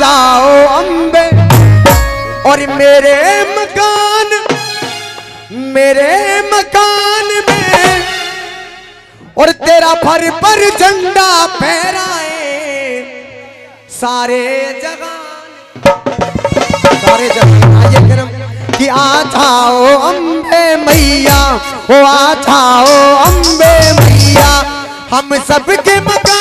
जाओ अम्बे और मेरे मकान मेरे मकान में। और तेरा भर पर झंडा फहराए सारे जगह सारे जगह आइए फिर कि आ जाओ अम्बे मैया, ओ आ जाओ अम्बे मैया। हम सबके मकान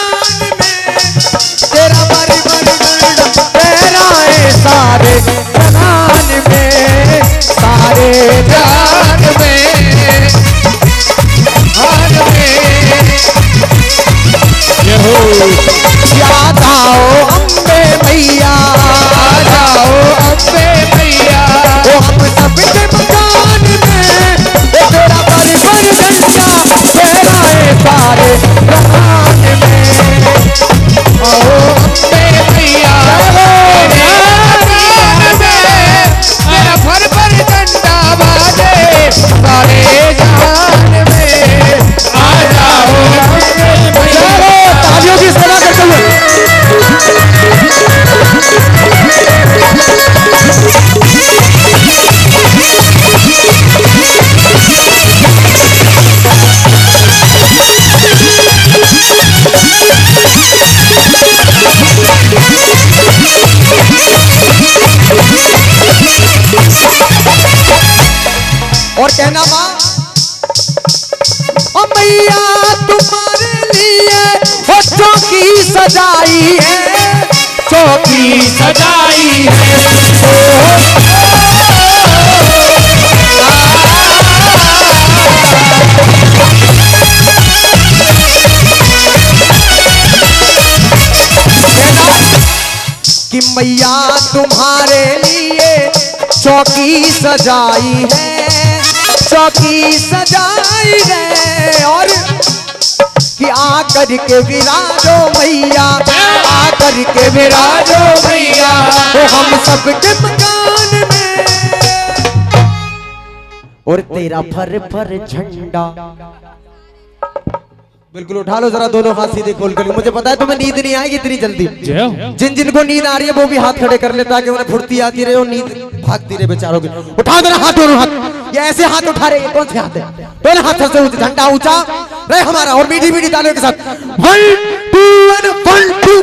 कहना माँ ओ मैया, तुम्हारे लिए वो चौकी सजाई है। चौकी सजाई है। कि मैया, तुम्हारे लिए चौकी सजाई है। चौकी सजाई है और कि आकर के विराजो मैया आकर के विराजो मैया। वो हम सबके मकान में। और तेरा फर फर झंडा। बिल्कुल उठा लो जरा दोनों हाथ सीधे खोल कर। मुझे पता है तुम्हें नींद नहीं आएगी इतनी जल्दी। जिन जिनको नींद आ रही है वो भी हाथ खड़े कर ले ताकि उन्हें फुर्ती आती रहे और नींद भागती रहे बेचारों की। उठा दो हाथ दोनों हाथ। ये ऐसे हाथ उठा रहे हैं, कौन से हाथ है? दोनों हाथ से ऊँचा, झंडा ऊँचा, रहे हमारा और मीठी मीठी तालियों के साथ। वन टू वन टू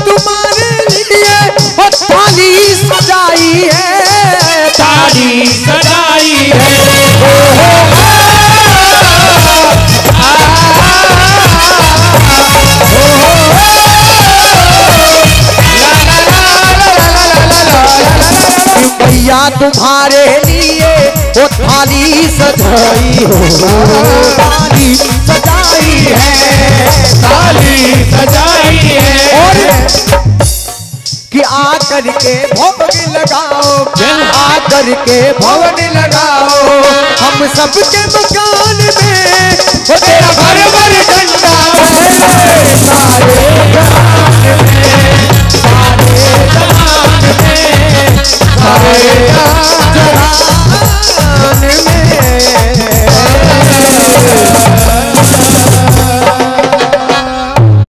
तुम्हारे लिए वो थाली सजाई है। सजाई है। तुम्हारे लिए वो थाली सजाई हो। आकर के भोग लगाओ। आकर के भवन लगाओ। हम सबके मकान में तेरा भर भर